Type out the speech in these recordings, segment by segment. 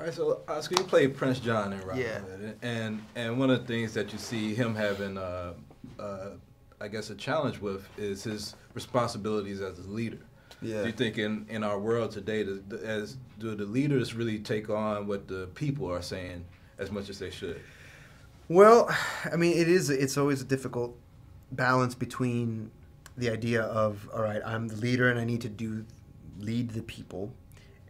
All right, so Oscar, you played Prince John in Robin Yeah. Hood, and and one of the things that you see him having, uh, uh, I guess, a challenge with is his responsibilities as a leader. Yeah. Do you think in, in our world today, does, as do the leaders really take on what the people are saying as much as they should? Well, I mean, it is. It's always a difficult balance between the idea of all right, I'm the leader and I need to do lead the people,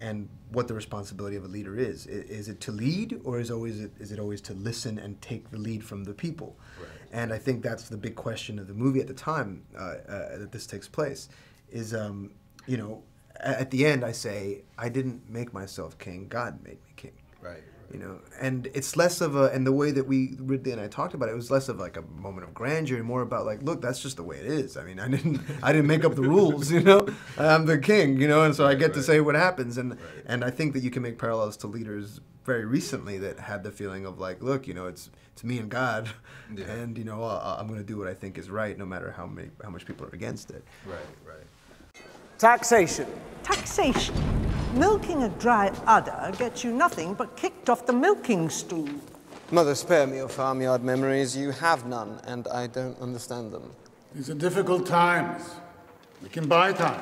and what the responsibility of a leader is. Is it to lead, or is always it, is it always to listen and take the lead from the people? Right. And I think that's the big question of the movie at the time uh, uh, that this takes place. Is um, you know, at the end I say I didn't make myself king. God made me king Right. You know and it's less of a and the way that we ridley and i talked about it, it was less of like a moment of grandeur and more about like look that's just the way it is i mean i didn't i didn't make up the rules you know i'm the king you know and so i get to say what happens and Right. and i think that you can make parallels to leaders very recently that had the feeling of like look you know it's it's me and god Yeah. and you know uh, i'm going to do what i think is right no matter how many how much people are against it Right. Right. Taxation. Taxation. Milking a dry udder gets you nothing but kicked off the milking stool. Mother, spare me your farmyard memories. You have none, and I don't understand them. These are difficult times. We can buy time.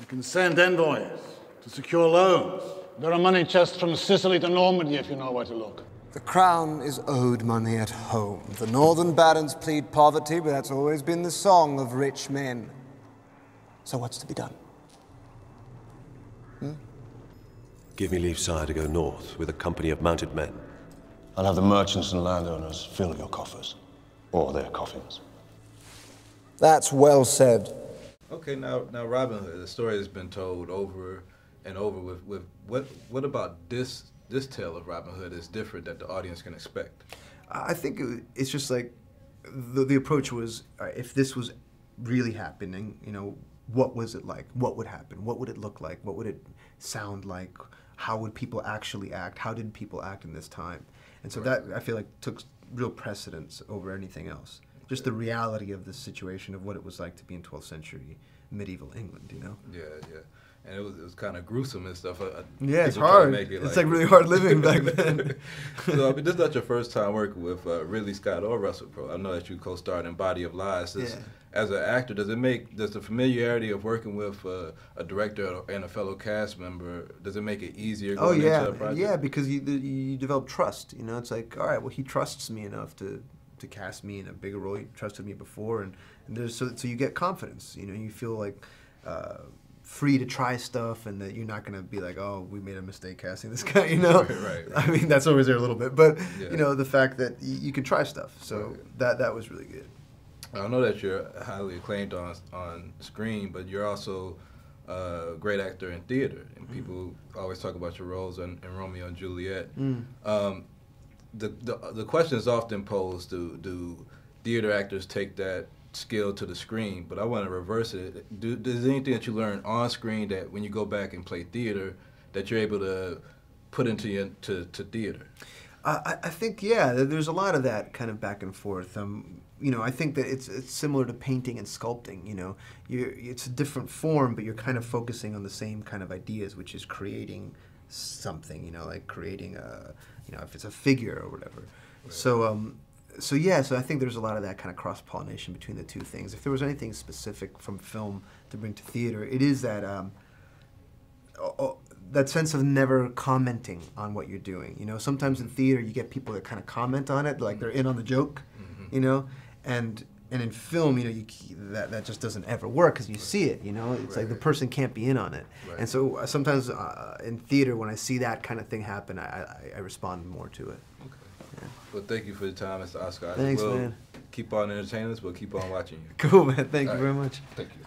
We can send envoys to secure loans. There are money chests from Sicily to Normandy if you know where to look. The crown is owed money at home. The northern barons plead poverty, but that's always been the song of rich men. So what's to be done? Give me leave, sire, to go north with a company of mounted men. I'll have the merchants and landowners fill your coffers. Or their coffins. That's well said. Okay, now now Robin Hood, the story has been told over and over with, with what what about this this tale of Robin Hood is different that the audience can expect? I think it's just like the, the approach was uh, if this was really happening, you know, what was it like? What would happen? What would it look like? What would it sound like? How would people actually act? How did people act in this time? And so that I feel like took real precedence over anything else. Just the reality of the situation of what it was like to be in 12th century medieval England, you know? Yeah, yeah. And it was it was kind of gruesome and stuff. Yeah, it's people try to hard. it It's like really hard living back then. so I mean, this is not your first time working with uh, Ridley Scott or Russell Crowe. I know that you co-starred in Body of Lies. Yeah. As an actor, does it make does the familiarity of working with uh, a director and a fellow cast member does it make it easier? Oh Going yeah, into a project? yeah, because you you develop trust. You know, it's like all right, well, he trusts me enough to to cast me in a bigger role. He trusted me before, and, and there's so so you get confidence. You know, you feel like. Uh, free to try stuff and that you're not going to be like oh we made a mistake casting this guy you know Right, right, i mean that's always there a little bit but Yeah. you know the fact that y- you can try stuff so Right. that that was really good I know that you're highly acclaimed on on screen, but you're also a great actor in theater, and Mm-hmm. people always talk about your roles in, in Romeo and Juliet. Mm. Um, the, the the question is often posed: Do do theater actors take that skill to the screen? But I want to reverse it. Do, does anything that you learn on screen that when you go back and play theater, that you're able to put into your, to, to theater? I, I- think yeah, there's a lot of that kind of back and forth. Um, you know, I think that it's it's similar to painting and sculpting. You know, you it's a different form, but you're kind of focusing on the same kind of ideas, which is creating something. You know, like creating a you know if it's a figure or whatever. So um, so yeah, so I think there's a lot of that kind of cross pollination between the two things. If there was anything specific from film to bring to theater, it is that. Um, oh, that sense of never commenting on what you're doing. You know, sometimes in theater you get people that kind of comment on it, like they're in on the joke. You know, and and in film, you know, you that that just doesn't ever work because you see it. You know, it's like the person can't be in on it. Right. And so uh, sometimes uh, in theater, when I see that kind of thing happen, I, I, I respond more to it. Okay. Well, thank you for your time, Mr. Oscar. Thanks, we'll man. Keep on entertaining us. We'll keep on watching you. Cool, man. Thank All you very much. Thank you.